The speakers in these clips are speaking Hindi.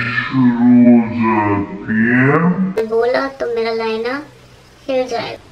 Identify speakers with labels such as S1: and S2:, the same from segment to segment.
S1: शुरू हो जाती है
S2: बोला तो मेरा लाइना हिल जाएगा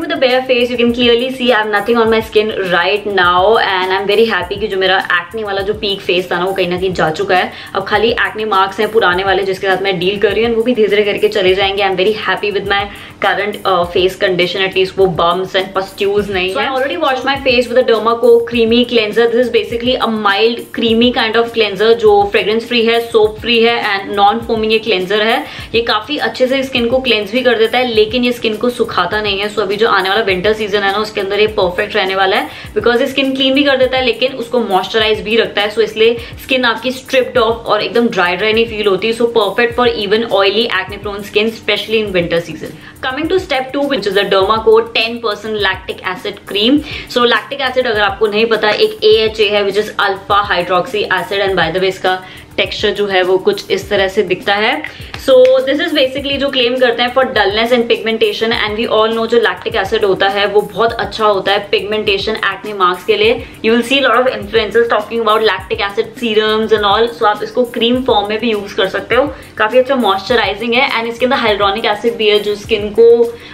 S3: with the bare face, you can clearly see I have nothing on my skin right now and I'm very happy कि जो मेरा acne वाला जो peak face था ना वो कहीं ना कहीं जा चुका है। अब खाली acne marks हैं पुराने वाले जिसके साथ मैं deal कर रही हूँ वो भी धीरे धीरे करके चले जाएँगे। I am very happy with my current face condition at least वो बम्स एंड पस्ट्यूज नहीं है। Already wash my face with Derma Co creamy cleanser this is basically a mild creamy kind of cleanser जो फ्रेग्रेंस फ्री है सोप फ्री है एंड नॉन फोमिंग ये क्लेंजर है। ये काफ़ी अच्छे से स्किन को क्लेंज भी कर देता है लेकिन ये स्किन को सुखाता नहीं है। सो अभी जो आने वाला विंटर सीज़न है ना, उसके अंदर ये परफेक्ट रहने वाला है बिकॉज़ ये स्किन क्लीन भी कर देता है, लेकिन उसको मॉइस्चराइज भी रखता है सो इसलिए स्किन आपकी स्ट्रिप्ड ऑफ़ और एकदम ड्राई ड्राई नहीं फील होती so perfect for even oily acne prone skin specially in winter season coming to step two which is a Derma Co ten percent lactic acid cream so lactic acid अगर आपको नहीं पता, एक ए एच ए है which is alpha hydroxy acid and by the way इसका टेक्सचर जो है वो कुछ इस तरह से दिखता है। सो दिस इज़ बेसिकली जो क्लेम करते हैं for dullness and pigmentation and we all know जो लैक्टिक एसिड होता है, वो बहुत अच्छा होता है पिगमेंटेशन एक्ने मार्क्स के लिए। You will see lot of influencers talking about lactic acid serums and all so आप इसको क्रीम फॉर्म में भी यूज़ कर सकते हो। काफ़ी अच्छा मॉइस्चराइजिंग है एंड इसके अंदर हाइड्रोनिक एसिड भी है जो स्किन को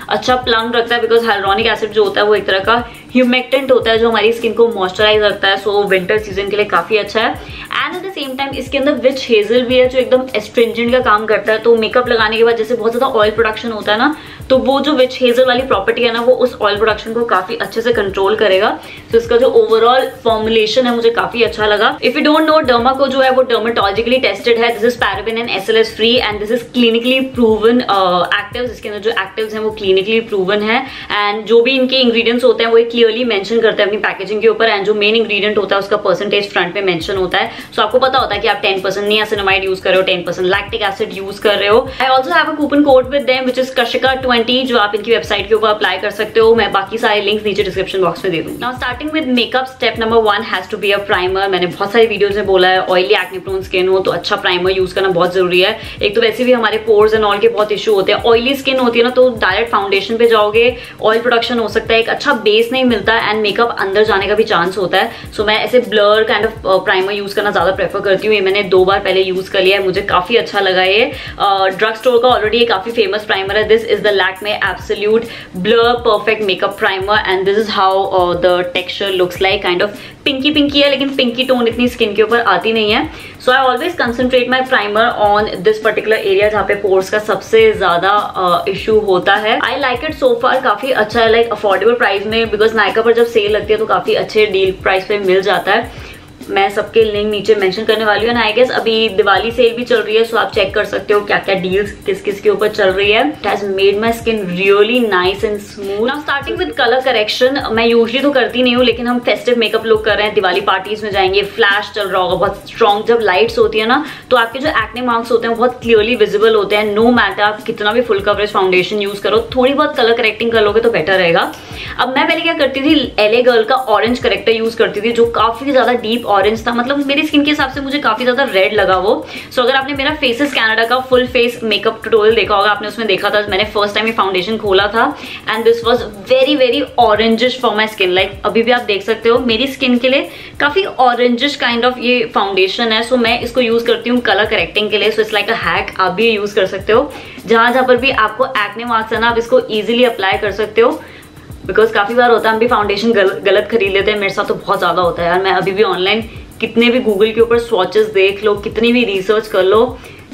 S3: अच्छा प्लम रखता है बिकॉज़ हाइड्रोनिक एसिड जो होता है वो एक तरह का ह्यूमेक्टेंट होता है, जो हमारी स्किन को मॉइस्चराइज करता है सो विंटर सीज़न के लिए काफ़ी अच्छा है। And at the same time इसके अंदर विच हेजल भी है, जो एकदम एस्ट्रेंजेंट का काम करता है तो मेकअप लगाने के बाद जैसे बहुत ज़्यादा ऑयल प्रोडक्शन होता है ना तो वो जो विच हेजल वाली प्रॉपर्टी है ना वो उस ऑयल प्रोडक्शन को काफ़ी अच्छे से कंट्रोल करेगा। तो इसका जो ओवरऑल फॉर्मुलेशन है मुझे काफ़ी अच्छा लगा। If you don't know Derma Co जो है वो डर्माटोलॉजिकली टेस्टेड है। This is paraben and S L S free and this is clinically proven active इसके अंदर जो एक्टिव है वो क्लिनिकली प्रूवन है। एंड जो भी इनके इंग्रीडियंट्स होते हैं वो क्लियरली मेंशन करते हैं अपनी पैकेजिंग के ऊपर। एंड जो मेन इंग्रीडियंट होता है उसका परसेंटेज फ्रंट में मेंशन होता है। सो so, आपको पता होता है कि आप टेन परसेंट नियासिनामाइड यूज़ कर रहे हो ten percent lactic acid use कर रहे हो। I also a coupon code with them which is Kashika twenty जो आप इनकी वेबसाइट के ऊपर अप्लाई कर सकते हो मैं बाकी सारे लिंक्स नीचे डिस्क्रिप्शन बॉक्स में दे दूँ now starting with makeup step number one has to be a primer मैंने बहुत सारी वीडियोज़ में बोला है ऑयली एक्ने प्रोन स्किन हो तो अच्छा प्राइमर यूज़ करना बहुत ज़रूरी है। एक तो वैसे भी हमारे पोर्स एंड ऑल के बहुत इशू होते हैं। ऑयली स्किन होती है ना तो डायरेक्ट फाउंडेशन पे जाओगे ऑयल प्रोडक्शन हो सकता है एक अच्छा बेस नहीं मिलता एंड मेकअप अंदर जाने का भी चांस होता है। सो so, मैं ऐसे blur kind of primer use करना ज़्यादा प्रेफर करती हूँ। ये मैंने दो बार पहले यूज़ कर लिया है मुझे काफ़ी अच्छा लगा ये। ड्रग uh, स्टोर का ऑलरेडी काफ़ी फ़ेमस प्राइमर है। This is the Lakme absolute blur perfect makeup primer and this is how the texture looks like kind of pinky pinky है लेकिन पिंकी टोन इतनी स्किन के ऊपर आती नहीं है. So I always concentrate my primer on this particular area जहाँ पे पोर्स का सबसे ज़्यादा इशू uh, होता है. आई लाइक इट सो फार काफ़ी अच्छा है लाइक अफोर्डेबल प्राइस में बिकॉज़ नायका पर जब सेल लगती है तो काफ़ी अच्छे डील प्राइस पे मिल जाता है. मैं सबके लिंक नीचे मेंशन करने वाली हूँ आई गेस अभी दिवाली सेल भी चल रही है सो आप चेक कर सकते हो क्या क्या डील्स किस किस के ऊपर चल रही है। It has made my skin really nice and smooth now starting with colour correction मैं यूजली तो करती नहीं हूँ लेकिन हम फेस्टिव मेकअप लुक कर रहे हैं दिवाली पार्टीज़ में जाएँगे फ्लैश चल रहा होगा बहुत स्ट्रॉन्ग जब लाइट्स होती है ना तो आपके जो एक्ने मार्क्स होते हैं बहुत क्लियरली विजिबल होते हैं नो मैटर आप कितना भी फुल कवरेज फाउंडेशन यूज़ करो थोड़ी बहुत कलर करेक्टिंग कर लोगे तो बेटर रहेगा। अब मैं पहले क्या करती थी एले गर्ल का ऑरेंज करेक्टर यूज़ करती थी जो काफ़ी ज़्यादा डीप ऑरेंज था। मतलब मेरी स्किन के हिसाब से मुझे काफ़ी ज़्यादा रेड लगा वो। सो so, अगर आपने मेरा फेसेस कैनेडा का फुल फेस मेकअप ट्यूटोरियल देखा होगा आपने उसमें देखा था मैंने फ़र्स्ट टाइम ये फाउंडेशन खोला था। And this was very very orangish for my skin like अभी भी आप देख सकते हो मेरी स्किन के लिए काफ़ी ऑरेंजिश काइंड ऑफ़ ये फाउंडेशन है। सो so, मैं इसको यूज़ करती हूँ कलर करेक्टिंग के लिए। So it's like a hack आप भी यूज़ कर सकते हो। जहाँ जहाँ पर भी आपको एक्ने मार्क्स है ना आप इसको इजिली अप्लाई कर सकते हो। बिकॉज़ काफ़ी बार होता है हम भी फाउंडेशन गल, गलत खरीद लेते हैं मेरे साथ तो बहुत ज़्यादा होता है यार। मैं अभी भी ऑनलाइन कितने भी गूगल के ऊपर स्वॉचेस देख लो कितनी भी रिसर्च कर लो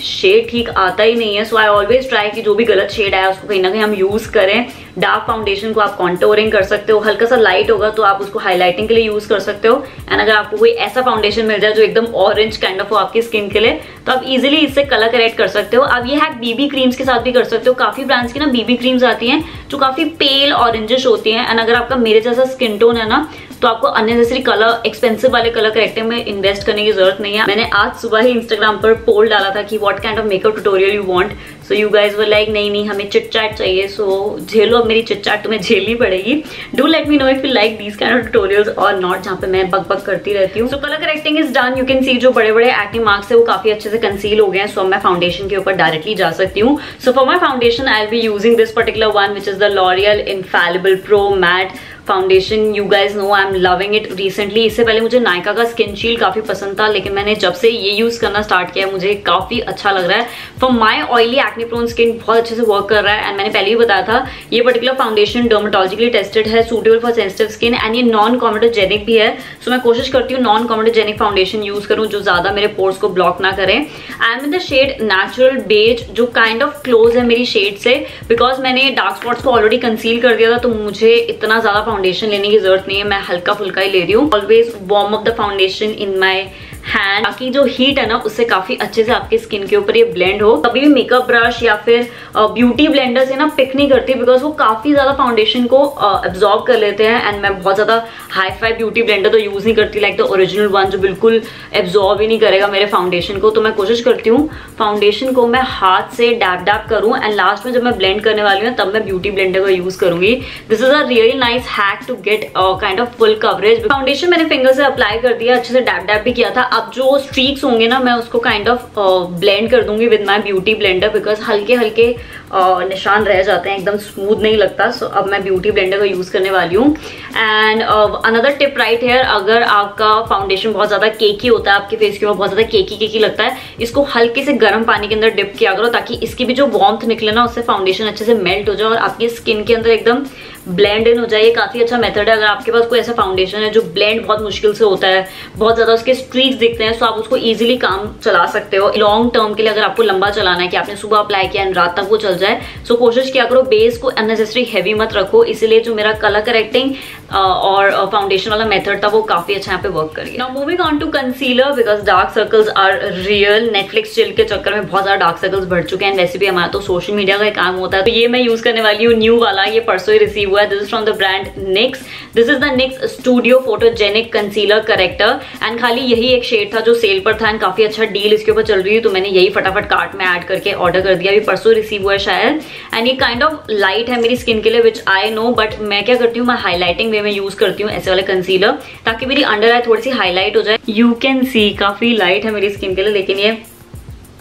S3: शेड ठीक आता ही नहीं है सो आई ऑलवेज ट्राई कि जो भी गलत शेड आया उसको कहीं ना कहीं हम यूज़ करें। डार्क फाउंडेशन को आप कॉन्टोरिंग कर सकते हो, हल्का सा लाइट होगा तो आप उसको हाईलाइटिंग के लिए यूज़ कर सकते हो। एंड अगर आपको कोई ऐसा फाउंडेशन मिल जाए जो एकदम ऑरेंज काइंड ऑफ़ हो आपकी स्किन के लिए तो आप इजिली इससे कलर करेक्ट कर सकते हो। अब ये हैक बीबी क्रीम्स के साथ भी कर सकते हो। काफ़ी ब्रांड्स की ना बीबी क्रीम्स आती हैं जो काफ़ी पेल ऑरेंजिश होती हैं। एंड अगर आपका मेरे जैसा स्किन टोन है ना तो आपको अननेसेसरी कलर एक्सपेंसिव वाले कलर करेक्टर में इन्वेस्ट करने की ज़रूरत नहीं है। मैंने आज सुबह ही इंस्टाग्राम पर पोल डाला था कि what kind of makeup tutorial you want so you guys were like नहीं नहीं हमें चिट चैट चाहिए सो so, झेलो अब मेरी चिट चैट तुम्हें झेलनी पड़ेगी। Do let me know if you like these kind of tutorials और नॉट जहाँ पे मैं बक बक करती रहती हूँ। So colour correcting is done you can see जो बड़े बड़े एक्टिव मार्क्स है वो काफ़ी अच्छे से कंसील हो गए हैं। सो so, मैं फाउंडेशन के ऊपर डायरेक्टली जा सकती हूँ। So for my foundation I be using this particular one which is the L'Oreal infallible pro matte foundation you guys know I am loving it recently इससे पहले मुझे नायका का स्किन शील काफ़ी पसंद था लेकिन मैंने जब से ये यूज़ करना स्टार्ट किया मुझे काफ़ी अच्छा लग रहा है। For my oily acne prone skin बहुत अच्छे से वर्क कर रहा है। एंड मैंने पहले ही बताया था ये पर्टिकुलर फाउंडेशन डर्माटोलॉजिकली टेस्टेड है suitable for sensitive skin and ये नॉन कॉमेटोजेनिक भी है। सो so, मैं कोशिश करती हूँ नॉन कॉमेटोजेनिक फाउंडेशन यूज़ करूँ जो ज़्यादा मेरे पोर्स को ब्लॉक ना करें। I am in the shade natural beige जो काइंड ऑफ़ क्लोज है मेरी शेड से बिकॉज़ मैंने डार्क स्पॉट्स को ऑलरेडी कंसील कर दिया था तो मुझे इतना ज़्यादा फाउंडेशन लेने की ज़रूरत नहीं है। मैं हल्का फुल्का ही ले रही हूँ। Always warm up the foundation in my hand बाकी जो हीट है ना, उससे काफ़ी अच्छे से आपके स्किन के ऊपर ये ब्लेंड हो। कभी भी मेकअप ब्रश या फिर ब्यूटी ब्लेंडर से ना पिक नहीं करती बिकॉज़ वो काफ़ी ज़्यादा फाउंडेशन को एब्जॉर्ब कर लेते हैं। एंड मैं बहुत ज़्यादा हाई फाई ब्यूटी ब्लेंडर तो यूज़ नहीं करती लाइक द ओरिजिनल वन जो बिल्कुल एब्जॉर्ब ही नहीं करेगा मेरे फाउंडेशन को। तो मैं कोशिश करती हूँ फाउंडेशन को मैं हाथ से डैप डैप करूँ। एंड लास्ट में जब मैं ब्लेंड करने वाली हूँ तब मैं ब्यूटी ब्लेंडर का यूज़ करूँगी। This is a really nice hack to get kind of full coverage foundation मैंने फिंगर से अप्लाई कर दिया, अच्छे से डैप डैप भी किया था। अब जो स्ट्रीक्स होंगे ना मैं उसको काइंड ऑफ़ ब्लेंड कर दूँगी with my beauty blender because हल्के हल्के uh, निशान रह जाते हैं एकदम स्मूथ नहीं लगता सो so, अब मैं ब्यूटी ब्लेंडर का यूज़ करने वाली हूँ। And another tip right here अगर आपका फाउंडेशन बहुत ज़्यादा केकी होता है आपके फेस के ऊपर बहुत ज़्यादा केकी केकी लगता है इसको हल्के से गर्म पानी के अंदर डिप किया करो ताकि इसकी भी जो वॉम्थ निकले ना उससे फाउंडेशन अच्छे से मेल्ट हो जाए और आपकी स्किन के अंदर एकदम ब्लेंड इन हो जाए, ये काफ़ी अच्छा मेथड है। अगर आपके पास कोई ऐसा फाउंडेशन है जो ब्लेंड बहुत मुश्किल से होता है, बहुत ज़्यादा उसके स्ट्रीक्स दिखते हैं तो आप उसको ईजिली काम चला सकते हो। लॉन्ग टर्म के लिए अगर आपको लंबा चलाना है कि आपने सुबह अप्लाई किया एंड रात तक वो चल जाए सो कोशिश किया करो बेस को अननेसेसरी हैवी मत रखो। इसीलिए जो मेरा कलर करेक्टिंग और फाउंडेशन वाला मेथड था, वो काफ़ी अच्छा यहाँ पे वर्क करिए। Now moving on to concealer because dark circles are real Netflix chill के चक्कर में बहुत ज़्यादा डार्क सर्कल्स बढ़ चुके हैं वैसे भी हमारा तो सोशल मीडिया का काम होता है। तो ये मैं यूज़ करने वाली हूँ न्यू वाला, ये परसों ही रिसीव हुआ है। This is from the brand Nyx this is the Nyx studio photogenic concealer corrector and खाली यही एक शेड था जो सेल पर था एंड काफ़ी अच्छा डील इसके ऊपर चल रही है तो मैंने यही फटाफट कार्ट में ऐड करके ऑर्डर कर दिया। अभी परसों रिसीव हुआ है शायद। एंड ये काइंड ऑफ़ लाइट है मेरी स्किन के लिए विच आई नो बट मैं क्या करती हूँ, मैं हाईलाइटिंग वे में यूज़ करती हूँ ऐसे वाले कंसीलर ताकि मेरी अंडर आई थोड़ी सी हाईलाइट हो जाए। यू कैन सी काफ़ी लाइट है मेरी स्किन के लिए, लेकिन ये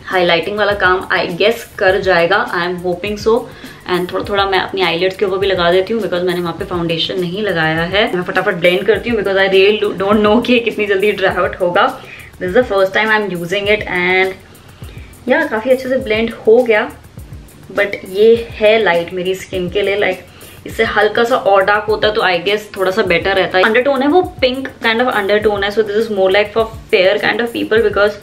S3: हाईलाइटिंग वाला काम आई गेस कर जाएगा। I am hoping so and थोड़ा थोड़ा मैं अपनी आईलेट्स के ऊपर भी लगा देती हूँ बिकॉज़ मैंने वहाँ पे फाउंडेशन नहीं लगाया है। मैं फटाफट ब्लेंड करती हूँ because I real don't know कि कितनी जल्दी ड्राई आउट होगा। This is the first time I am using it and yeah काफ़ी अच्छे से ब्लेंड हो गया। बट ये है लाइट मेरी स्किन के लिए लाइक इससे हल्का सा और डार्क होता है तो आई गेस थोड़ा सा बेटर रहता है। अंडरटोन है, वो पिंक काइंड ऑफ़ अंडरटोन है so this is more like for fair kind of people because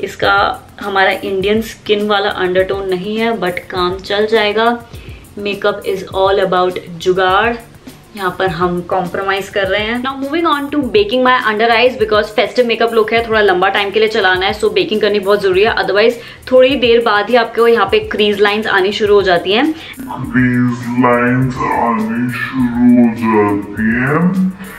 S3: इसका हमारा इंडियन स्किन वाला अंडरटोन नहीं है बट काम चल जाएगा। मेकअप इज़ ऑल अबाउट जुगाड़। यहाँ पर हम कॉम्प्रोमाइज कर रहे हैं। Now moving on to baking my under eyes because festive makeup look है थोड़ा लंबा टाइम के लिए चलाना है सो so बेकिंग करनी बहुत ज़रूरी है। अदरवाइज़ थोड़ी देर बाद ही आपको यहाँ पे क्रीज लाइंस आनी शुरू हो जाती हैं।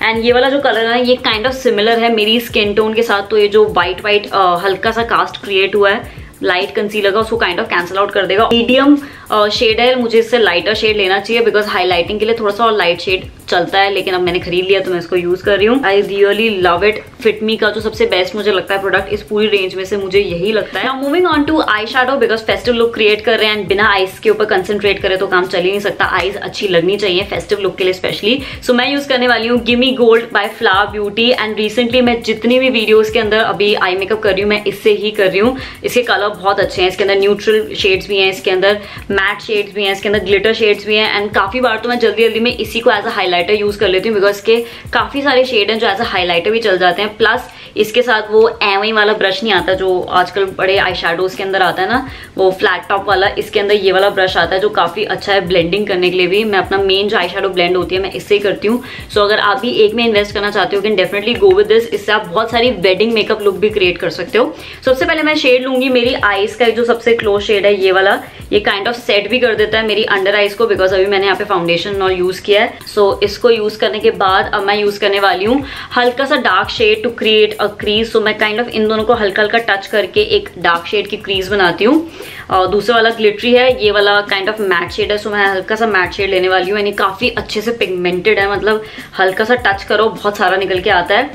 S3: एंड ये वाला जो कलर है ये काइंड ऑफ़ सिमिलर है मेरी स्किन टोन के साथ तो ये जो व्हाइट व्हाइट हल्का सा कास्ट क्रिएट हुआ है लाइट कंसीलर का उसको काइंड ऑफ़ कैंसिल आउट कर देगा। मीडियम शेड है, मुझे इससे लाइटर शेड लेना चाहिए बिकॉज़ हाईलाइटिंग के लिए थोड़ा सा और लाइट शेड चलता है लेकिन अब मैंने खरीद लिया तो मैं इसको यूज़ कर रही हूँ। I really love it Fit Me का जो सबसे बेस्ट मुझे लगता है प्रोडक्ट इस पूरी रेंज में से मुझे यही लगता है। Moving on to eyeshadow because festive look create कर रहे हैं एंड बिना आइस के ऊपर कंसेंट्रेट करे तो काम चल ही नहीं सकता। आइज़ अच्छी लगनी चाहिए फेस्टिव लुक के लिए स्पेशली सो so, मैं यूज़ करने वाली हूँ gimme gold by Flower Beauty and recently मैं जितनी भी वीडियोज़ के अंदर अभी आई मेकअप कर रही हूँ मैं इससे ही कर रही हूँ। इसके कलर बहुत अच्छे हैं इसके अंदर न्यूट्रल शेड्स भी हैं इसके अंदर मैट शेड्स भी हैं इसके अंदर ग्लिटर शेड्स भी हैं एंड काफ़ी बार तो मैं जल्दी जल्दी में इसी को एज अ हाईलाइटर यूज़ कर लेती हूँ बिकॉज़ के काफ़ी सारे शेड हैं जो एज अ हाईलाइटर भी चल जाते हैं। प्लस इसके साथ वो एवई वाला ब्रश नहीं आता जो आजकल बड़े आई के अंदर आता है ना वो फ्लैट टॉप वाला इसके अंदर ये वाला ब्रश आता है जो काफ़ी अच्छा है ब्लेंडिंग करने के लिए भी। मैं अपना मेन जो आई ब्लेंड होती है मैं इससे ही करती हूँ। सो so, अगर आप भी एक में इन्वेस्ट करना चाहते हो can definitely go with this इससे आप बहुत सारी वेडिंग मेकअप लुक भी क्रिएट कर सकते हो। सबसे पहले मैं शेड लूँगी मेरी आईज का जो सबसे क्लोज शेड है ये वाला। ये काइंड ऑफ़ सेट भी कर देता है मेरी अंडर आईज को बिकॉज़ अभी मैंने यहाँ पे फाउंडेशन और यूज़ किया है। सो so, इसको यूज़ करने के बाद अब मैं यूज़ करने वाली हूँ। हल्का सा dark shade to create a crease so मैं काइंड ऑफ़ इन दोनों को हल्का हल्का टच करके एक डार्क शेड की क्रीज बनाती हूँ। और दूसरा वाला ग्लिटरी है, ये वाला काइंड ऑफ़ मैट शेड है। सो मैं हल्का सा मैट शेड लेने वाली हूँ। यानी काफ़ी अच्छे से पिगमेंटेड है। मतलब हल्का सा टच करो, बहुत सारा निकल के आता है।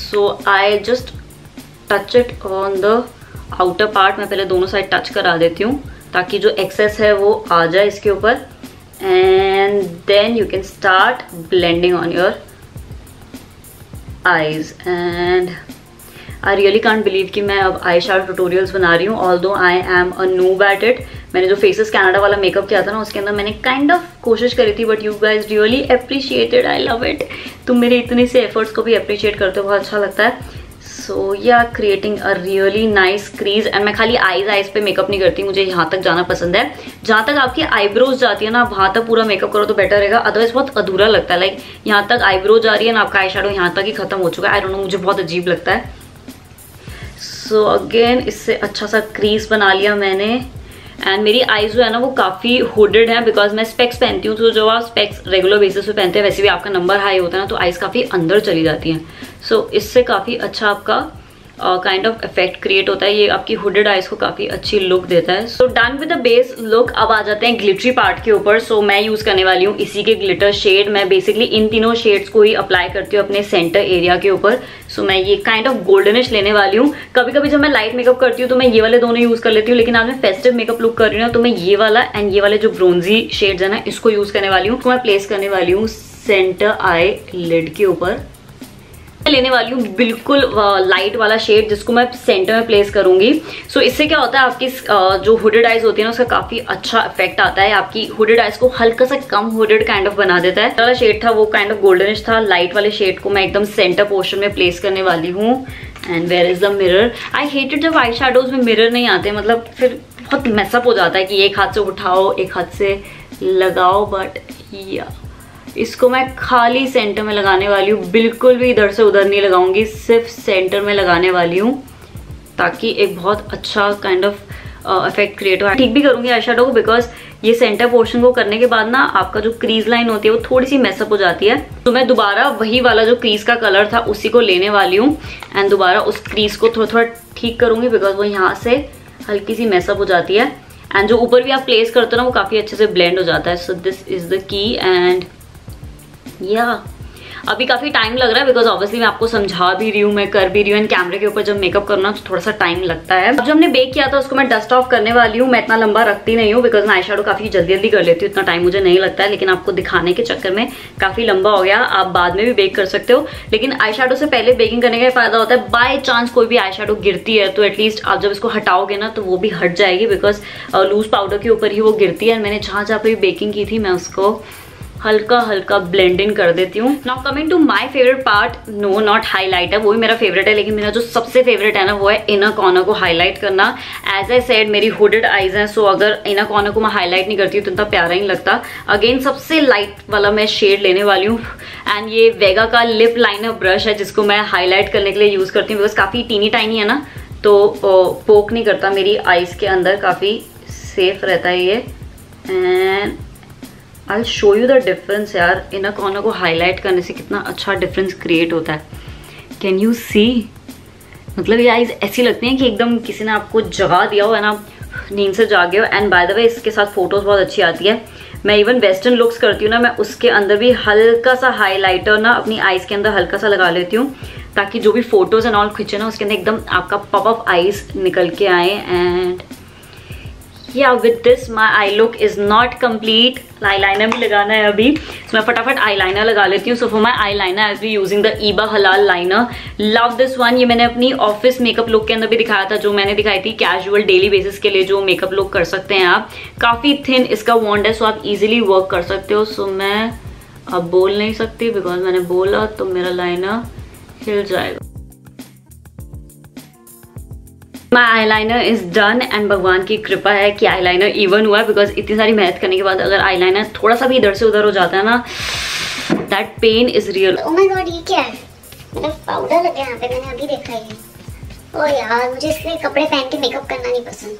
S3: So I just touch it on the outer part मैं पहले दोनों साइड टच करा देती हूँ, ताकि जो एक्सेस है वो आ जाए इसके ऊपर। And then you can start blending on your eyes and I really can't believe कि मैं अब आई शार्ट ट्यूटोरियल्स बना रही हूँ although I am a newbie at it मैंने जो फेसेस कैनेडा वाला मेकअप किया था ना, उसके अंदर मैंने काइंड ऑफ़ कोशिश करी थी but you guys really appreciated I love it तुम मेरे इतने से एफर्ट्स को भी अप्रिशिएट करते हो, बहुत अच्छा लगता है। So yeah creating a really nice crease and मैं खाली आईज आईज पे मेकअप नहीं करती मुझे यहाँ तक जाना पसंद है। जहाँ तक आपकी आईब्रोज जाती है ना वहाँ तक पूरा मेकअप करो तो बेटर रहेगा। अदरवाइज़ बहुत अधूरा लगता है। लाइक यहाँ तक आईब्रोज जा रही है ना आपका आई शेडो यहाँ तक ही खत्म हो चुका है। आई डोंट नो मुझे बहुत अजीब लगता है। सो so, अगेन इससे अच्छा सा क्रीज बना लिया मैंने। एंड मेरी आईज जो है ना वो काफ़ी हुडेड है बिकॉज़ मैं स्पेक्स पहनती हूँ। तो जो आप स्पेक्स रेगुलर बेसिस पे पहनते हैं वैसे भी आपका नंबर हाई होता है ना तो आईज काफ़ी अंदर चली जाती हैं। सो so, इससे काफ़ी अच्छा आपका काइंड ऑफ़ इफ़ेक्ट क्रिएट होता है। ये आपकी हुडेड आइज़ को काफ़ी अच्छी लुक देता है। So done with the base look अब आ जाते हैं ग्लिटरी पार्ट के ऊपर। सो so, मैं यूज़ करने वाली हूँ इसी के ग्लिटर शेड मैं बेसिकली इन तीनों शेड्स को ही अप्लाई करती हूँ अपने सेंटर एरिया के ऊपर। सो so, मैं ये काइंड ऑफ़ गोल्डनिश लेने वाली हूँ। कभी कभी जब मैं लाइट मेकअप करती हूँ तो मैं ये वाले दोनों यूज़ कर लेती हूँ। लेकिन आज मैं फेस्टिव मेकअप लुक कर रही हूँ तो मैं ये वाला एंड ये वाले जो ब्रोन्जी शेड्स है ना इसको यूज़ करने वाली हूँ। तो मैं प्लेस करने वाली हूँ सेंटर आई लिड के ऊपर। लेने वाली हूँ बिल्कुल लाइट वाला शेड जिसको मैं सेंटर में प्लेस करूँगी। सो so, इससे क्या होता है आपकी जो हुडेड आइज़ होती है ना उसका काफ़ी अच्छा इफ़ेक्ट आता है। आपकी हुडेड आइज़ को हल्का सा कम हुडेड काइंड ऑफ़ बना देता है। वाला शेड था वो काइंड ऑफ़ गोल्डनिश था। लाइट वाले शेड को मैं एकदम सेंटर पोर्शन में प्लेस करने वाली हूँ। And where is the mirror I hated जब आई शेडोज में मिरर नहीं आते मतलब फिर बहुत मैसअप हो जाता है कि एक हाथ से उठाओ एक हाथ से लगाओ बट या इसको मैं खाली सेंटर में लगाने वाली हूँ। बिल्कुल भी इधर से उधर नहीं लगाऊँगी, सिर्फ़ सेंटर में लगाने वाली हूँ, ताकि एक बहुत अच्छा काइंड ऑफ़ इफ़ेक्ट क्रिएट हो। ठीक भी करूँगी आई को बिकॉज़ ये सेंटर पोर्शन को करने के बाद ना आपका जो क्रीज लाइन होती है, वो थोड़ी सी मेसअप हो जाती है। तो मैं दोबारा वही वाला जो क्रीज का कलर था, उसी को लेने वाली हूँ। एंड दोबारा उस क्रीज को थोड़ा थोड़ा ठीक करूँगी बिकॉज़ वो यहाँ से हल्की सी मेसअप हो जाती है। एंड जो ऊपर भी आप प्लेस करते हो ना, वो काफ़ी अच्छे से ब्लेंड हो जाता है। So this is the key and yeah अभी काफ़ी टाइम लग रहा है बिकॉज़ ऑब्वियसली मैं आपको समझा भी रही हूँ, मैं कर भी रही हूँ। एंड कैमरे के ऊपर जब मेकअप करना तो थोड़ा सा टाइम लगता है। अब जो हमने बेक किया था, उसको मैं डस्ट ऑफ़ करने वाली हूँ। मैं इतना लंबा रखती नहीं हूँ बिकॉज़ मैं आई काफ़ी जल्दी जल्दी कर लेती हूँ, इतना टाइम मुझे नहीं लगता है। लेकिन आपको दिखाने के चक्कर में काफ़ी लंबा हो गया। आप बाद में भी बेक कर सकते हो। लेकिन आई से पहले बेकिंग करने का फ़ायदा होता है। बाय चांस कोई भी आई गिरती है तो एटलीस्ट आप जब इसको हटाओगे ना तो वो भी हट जाएगी बिकॉज़ लूज पाउडर के ऊपर ही वो गिरती है। मैंने जहाँ जहाँ पर बेकिंग की थी, मैं उसको हल्का हल्का ब्लेंडिंग कर देती हूँ। Now coming to my favourite part no not highlighter वो भी मेरा फेवरेट है, लेकिन मेरा जो सबसे फेवरेट है ना, वो है इनर कॉर्नर को हाईलाइट करना। एज ए सेड मेरी हुडेड आईज हैं सो अगर इनर कॉर्नर को मैं हाईलाइट नहीं करती हूँ तो इतना प्यारा ही लगता। अगेन सबसे लाइट वाला मैं शेड लेने वाली हूँ। एंड ये वेगा का लिप लाइनर ब्रश है, जिसको मैं हाईलाइट करने के लिए यूज़ करती हूँ बिकॉज़ काफ़ी टीनी टाइनी है ना तो पोक नहीं करता मेरी आइज़ के अंदर, काफ़ी सेफ़ रहता है ये। And I show you the difference यार. इन कॉर्नर को हाईलाइट करने से कितना अच्छा डिफरेंस क्रिएट होता है. कैन यू सी मतलब ये आईज ऐसी लगती हैं कि एकदम किसी ने आपको जगा दिया हो, है ना? नींद से जागे हो. एंड बाय द वे इसके साथ फ़ोटोज़ बहुत अच्छी आती है. मैं इवन वेस्टर्न लुक्स करती हूँ ना, मैं उसके अंदर भी हल्का सा हाईलाइटर ना अपनी आईज के अंदर हल्का सा लगा लेती हूँ, ताकि जो भी फ़ोटोज़ एंड ऑल खींचे ना, उसके अंदर एकदम आपका पॉप ऑफ़ आईज निकल के आए. And yeah with this my eye look is not complete eyeliner भी लगाना है अभी। so, मैं फटाफट आई लाइनर लगा लेती हूँ। So for my eyeliner I'll be using the Iba Halal liner love this one ये मैंने अपनी ऑफ़िस मेकअप लुक के अंदर भी दिखाया था जो मैंने दिखाई थी कैजुअल डेली बेसिस के लिए जो मेकअप लुक कर सकते हैं आप। काफ़ी थिन इसका वॉन्ड है सो आप इजिली वर्क कर सकते हो। सो मैं अब बोल नहीं सकती बिकॉज़ मैंने बोला तो मेरा लाइनर हिल जाएगा। My eyeliner is done and भगवान की कृपा है कि आई लाइनर इवन हुआ है बिकॉज़ इतनी सारी मेहनत करने के बाद अगर आई लाइनर थोड़ा सा भी इधर से उधर हो जाता है ना that pain is real
S2: my ये क्या है? पाउडर पाउडर गया यहाँ पे, मैंने अभी देखा ये ओ यार, मुझे इसके कपड़े पहन के मेकअप करना नहीं पसंद।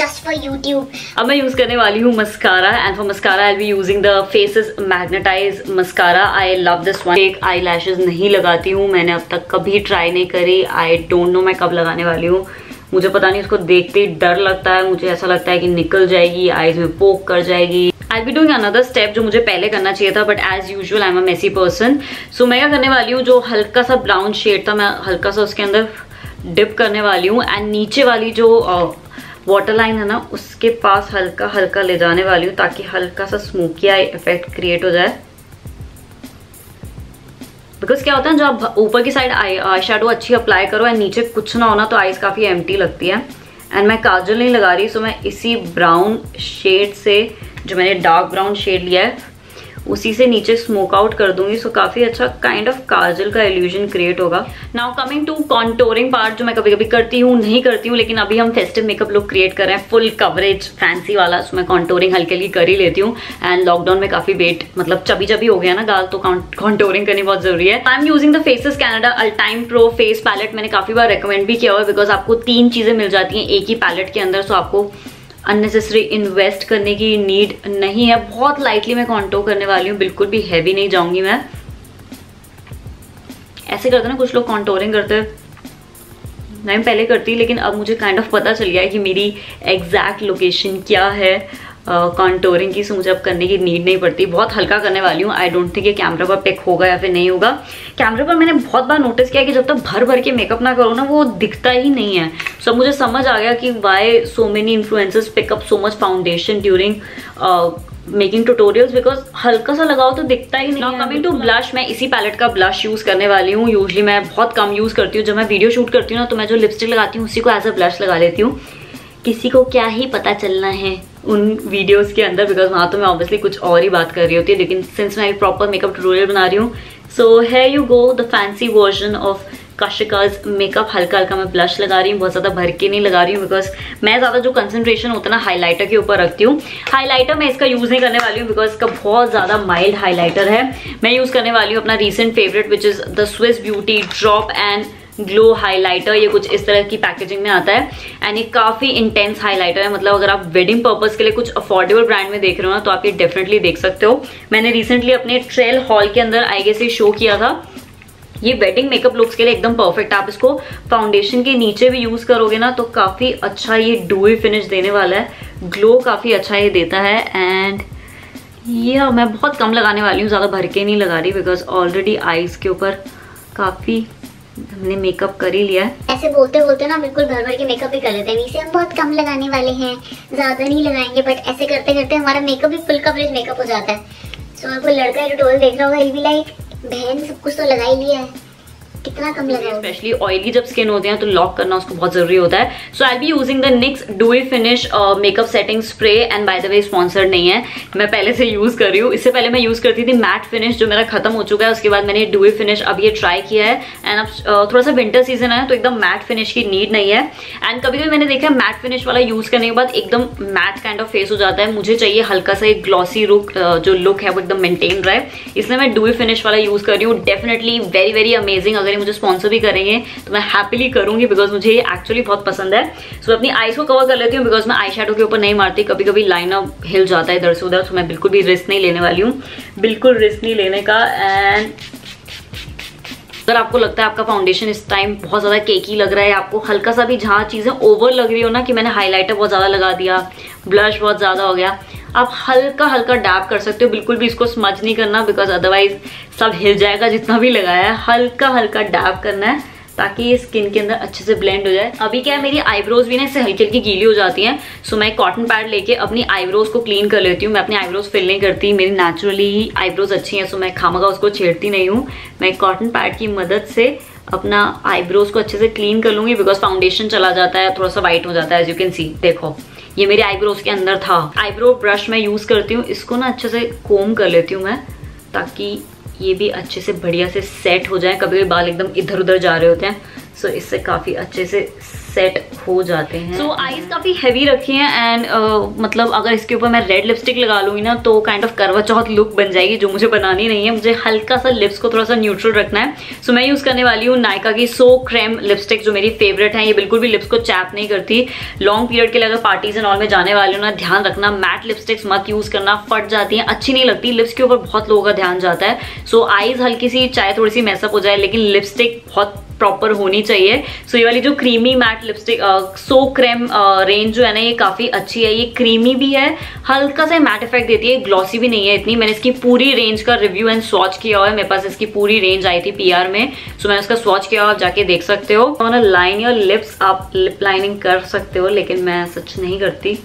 S2: जस्ट फॉर यूट्यूब
S3: अब मैं यूज़ करने वाली हूँ mascara and for mascara I be using the Faces magnetize mascara I love this one एक आई लैशेज नहीं लगाती हूँ, मैंने अब तक कभी ट्राई नहीं करी. आई डोंट नो मैं कब लगाने वाली हूँ। मुझे पता नहीं उसको देखते ही डर लगता है। मुझे ऐसा लगता है कि निकल जाएगी आईज में पोक कर जाएगी। I be doing another step जो मुझे पहले करना चाहिए था but as usual I am a messy person so मैं क्या करने वाली हूँ, जो हल्का सा ब्राउन शेड था, मैं हल्का सा उसके अंदर डिप करने वाली हूँ एंड नीचे वाली जो वाटर लाइन है ना, उसके पास हल्का हल्का ले जाने वाली हूँ ताकि हल्का सा स्मोकी आई इफ़ेक्ट क्रिएट हो जाए। बिकॉज़ क्या होता है, जब आप ऊपर की साइड आई आई शेडो अच्छी अप्लाई करो एंड नीचे कुछ ना होना तो आईज काफ़ी एम लगती है। एंड मैं काजल नहीं लगा रही सो मैं इसी ब्राउन शेड से, जो मैंने डार्क ब्राउन शेड लिया है उसी से नीचे स्मोक आउट कर दूँगी सो काफ़ी अच्छा काइंड ऑफ़ काजल का इल्यूजन क्रिएट होगा। Now coming to contouring part जो मैं कभी कभी करती हूँ, नहीं करती हूँ, लेकिन अभी हम फेस्टिव मेकअप लुक क्रिएट कर रहे हैं फुल कवरेज फैंसी वाला सो मैं कॉन्टोरिंग हल्के हल्की कर ही लेती हूँ। एंड लॉकडाउन में काफ़ी वेट मतलब चबी चबी हो गया ना गाल तो कॉन्टोरिंग करनी बहुत ज़रूरी है। I am using the Faces Canada ultime pro face palette मैंने काफ़ी बार रिकमेंड भी किया हुआ है बिकॉज़ आपको तीन चीज़ें मिल जाती हैं एक ही पैलेट के अंदर सो आपको अननेसेसरी इन्वेस्ट करने की नीड नहीं है। बहुत लाइटली मैं कॉन्टो करने वाली हूँ। बिल्कुल भी हैवी नहीं जाऊँगी मैं। ऐसे करते ना, कुछ लोग कॉन्टोरिंग करते मैं पहले करती, लेकिन अब मुझे काइंड kind ऑफ़ of पता चल गया है कि मेरी एग्जैक्ट लोकेशन क्या है। कॉन्टोरिंग की सो मुझे अब करने की नीड नहीं पड़ती। बहुत हल्का करने वाली हूँ। आई डोंट थिंक ये कैमरा पर पिक होगा या फिर नहीं होगा। कैमरे पर मैंने बहुत बार नोटिस किया कि जब तक भर भर के मेकअप ना करो ना वो दिखता ही नहीं है। सो so, मुझे समझ आ गया कि why so many influencers pick up so much foundation during making tutorials because हल्का सा लगाओ तो दिखता ही नहीं कमिंग टू ब्लश मैं इसी पैलेट का ब्लश यूज़ करने वाली हूँ। यूजली मैं बहुत कम यूज़ करती हूँ। जब मैं वीडियो शूट करती हूँ ना तो मैं जो लिपस्टिक लगाती हूँ उसी को एज अ ब्लश लगा लेती हूँ। किसी को क्या ही पता चलना है। उन वीडियोस के अंदर बिकॉज़ वहाँ तो मैं ऑब्वियसली कुछ और ही बात कर रही होती है, लेकिन सिंस मैं प्रॉपर मेकअप ट्यूटोरियल बना रही हूँ so here you go the fancy version of Kashika's makeup हल्का हल्का मैं ब्लश लगा रही हूँ, बहुत ज़्यादा भर के नहीं लगा रही हूँ बिकॉज़ मैं ज़्यादा जो कंसंट्रेशन होता है ना हाईलाइटर के ऊपर रखती हूँ। हाईलाइटर मैं इसका यूज़ नहीं करने वाली हूँ बिकॉज़ इसका बहुत ज़्यादा माइल्ड हाईलाइटर है। मैं यूज़ करने वाली हूँ अपना recent favourite which is the Swiss beauty drop and glow highlighter ये कुछ इस तरह की पैकेजिंग में आता है। एंड ये काफ़ी इंटेंस हाइलाइटर है। मतलब अगर आप वेडिंग पर्पज के लिए कुछ अफोर्डेबल ब्रांड में देख रहे हो ना तो आप ये डेफिनेटली देख सकते हो। मैंने रिसेंटली अपने ट्रेल हॉल के अंदर आई गेस ये शो किया था। ये वेडिंग मेकअप लुक्स के लिए एकदम परफेक्ट आप इसको फाउंडेशन के नीचे भी यूज़ करोगे ना तो काफ़ी अच्छा ये डूई फिनिश देने वाला है। ग्लो काफ़ी अच्छा ये देता है। एंड ये मैं बहुत कम लगाने वाली हूँ। ज़्यादा भर के नहीं लगा रही बिकॉज़ ऑलरेडी आईज के ऊपर काफ़ी हमने मेकअप कर ही लिया
S2: ऐसे बोलते बोलते ना बिल्कुल भर भर के मेकअप भी कर लेते हैं। इसे हम बहुत कम लगाने वाले हैं ज़्यादा नहीं लगाएँगे बट ऐसे करते करते हमारा मेकअप भी फुल कवरेज मेकअप हो जाता है। सो so, कोई लड़का जो टोल देख रहा होगा भी लाइक बहन सब कुछ तो लगा ही लिया है। कितना कम लगा
S3: स्पेशली ऑयली जब स्किन होते हैं तो लॉक करना उसको बहुत ज़रूरी होता है। So I be using the Nyx dewy finish makeup setting spray and by the way sponsored नहीं है। मैं पहले से यूज़ कर रही हूँ। इससे पहले मैं यूज़ करती थी मैट फिनिश जो मेरा खत्म हो चुका है। उसके बाद मैंने डूई फिनिश अब ये ट्राई किया है। एंड अब uh, थोड़ा सा विंटर सीज़न है तो एकदम मैट फिनिश की नीड नहीं है। एंड कभी कभी मैंने देखा मैट फिनिश वाला यूज़ करने के बाद एकदम मैट काइंड ऑफ़ फेस हो जाता है। मुझे चाहिए हल्का सा एक ग्लॉसी लुक जो लुक है वो एकदम मेंटेन रहे। इसलिए मैं डूई फिनिश वाला यूज़ कर रही हूँ। डेफिनेटली वेरी वेरी अमेजिंग अगर मुझे स्पॉन्सर भी करेंगे तो मैं हैप्पीली करूँगी बिकॉज़ मुझे ये एक्चुअली बहुत पसंद है। सो so, अपनी आईज को कवर कर लेती हूँ बिकॉज़ मैं आई के ऊपर नहीं मारती। कभी कभी लाइन अप हिल जाता है इधर से उधर तो मैं बिल्कुल भी रिस्क नहीं लेने वाली हूँ। बिल्कुल रिस्क नहीं लेने का एंड अगर आपको लगता है आपका फाउंडेशन इस टाइम बहुत ज़्यादा केकी लग रहा है आपको हल्का सा भी जहाँ चीज़ें ओवर लग रही हो ना कि मैंने हाईलाइटर बहुत ज़्यादा लगा दिया ब्लश बहुत ज़्यादा हो गया। आप हल्का हल्का डैप कर सकते हो, बिल्कुल भी इसको स्मच नहीं करना बिकॉज़ अदरवाइज़ सब हिल जाएगा जितना भी लगाया है। हल्का हल्का डैप करना है, ताकि ये स्किन के अंदर अच्छे से ब्लेंड हो जाए। अभी क्या है, मेरी आईब्रोज भी ना इससे हल्की हल्की गीली हो जाती हैं सो मैं कॉटन पैड लेके अपनी आईब्रोज को क्लीन कर लेती हूँ। मैं अपनी आईब्रोज फिल नहीं करती, मेरी नेचुरली ही आईब्रोज अच्छी हैं सो मैं खामगा उसको छेड़ती नहीं हूँ। मैं कॉटन पैड की मदद से अपना आईब्रोज को अच्छे से क्लीन कर लूँगी बिकॉज़ फाउंडेशन चला जाता है, थोड़ा सा वाइट हो जाता है एज यू कैन सी देखो। ये मेरे आईब्रोज के अंदर था। आईब्रो ब्रश मैं यूज़ करती हूँ, इसको ना अच्छे से कोम कर लेती हूँ मैं, ताकि ये भी अच्छे से बढ़िया से सेट हो जाए। कभी कभी बाल एकदम इधर उधर जा रहे होते हैं सो इससे काफ़ी अच्छे से सेट हो जाते हैं। सो आईज काफ़ी हैवी रखी हैं एंड uh, मतलब अगर इसके ऊपर मैं रेड लिपस्टिक लगा लूँगी ना तो काइंड ऑफ़ करवा चौथ लुक बन जाएगी जो मुझे बनानी नहीं है। मुझे हल्का सा लिप्स को थोड़ा सा न्यूट्रल रखना है। सो so, मैं यूज़ करने वाली हूँ नायका की सो क्रेम लिपस्टिक जो मेरी फेवरेट है। ये बिल्कुल भी लिप्स को चैप नहीं करती। लॉन्ग पीरियड के लिए अगर पार्टीज़ एंड ऑल में जाने वाली हूँ ना ध्यान रखना मैट लिपस्टिक्स मत यूज़ करना फट जाती है अच्छी नहीं लगती। लिप्स के ऊपर बहुत लोगों का ध्यान जाता है। सो आईज हल्की सी चाहे थोड़ी सी मैसअप हो जाए लेकिन लिपस्टिक बहुत प्रॉपर होनी चाहिए। सो so, ये वाली जो creamy matte lipstick so creme range जो है ना ये काफ़ी अच्छी है। ये क्रीमी भी है हल्का सा मैट इफ़ेक्ट देती है ग्लॉसी भी नहीं है इतनी। मैंने इसकी पूरी रेंज का रिव्यू एंड स्वॉच किया हुआ है। मेरे पास इसकी पूरी रेंज आई थी पीआर में। सो so, मैंने उसका स्वॉच किया हुआ आप जाके देख सकते हो। लाइन योर लिप्स आप लिप लाइनिंग कर सकते हो लेकिन मैं सच नहीं करती।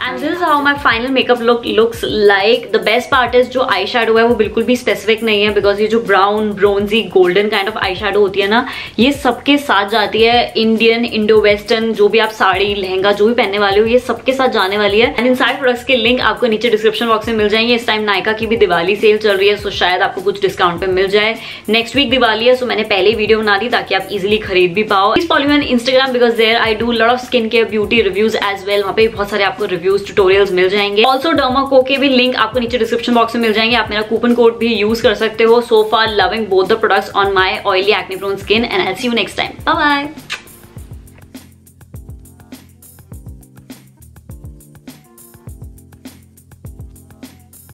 S3: And this how my final makeup look looks like the best part is जो आई शेडो है वो बिल्कुल भी स्पेसिफिक नहीं है बिकॉज़ ये जो brown bronzy golden kind of eyeshadow होती है ना, ये सबके साथ जाती है इंडियन इंडो वेस्टर्न जो भी आप साड़ी, लहंगा, जो भी पहनने वाले हो, ये सबके साथ जाने वाली है। एंड इन सारे प्रोडक्ट्स के लिंक आपको नीचे डिस्क्रिप्शन बॉक्स में मिल जाएँगे। इस टाइम नायका की भी दिवाली सेल चल रही है सो शायद आपको कुछ डिस्काउंट पे मिल जाए। नेक्स्ट वीक दिवाली है सो मैंने पहले ही वीडियो बना दी ताकि आप इजिली खरीद भी पाओ। इस follow Instagram because there I do lot of skin care beauty reviews as well वहाँ पे बहुत सारे आपको रिव्यूज़ ट्यूटोरियल्स मिल जाएँगे। ऑल्सो डर्मा को भी लिंक आपको नीचे डिस्क्रिप्शन बॉक्स में मिल जाएँगे। आप मेरा कूपन कोड भी यूज़ कर सकते हो। So far loving both the products on my oily acne prone skin and I see you next time bye